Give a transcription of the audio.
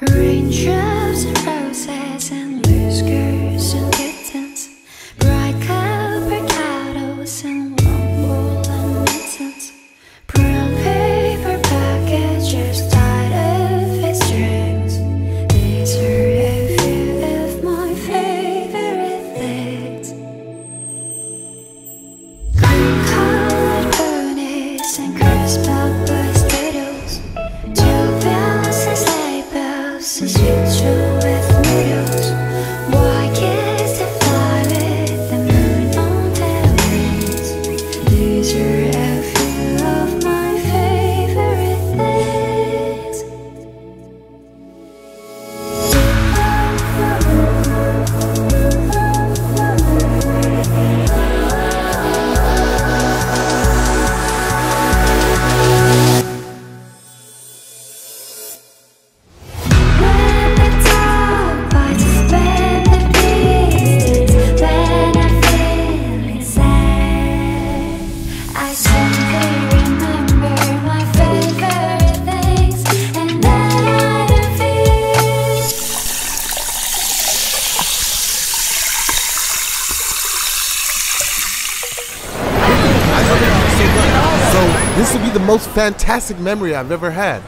Raindrops This will be the most fantastic memory I've ever had.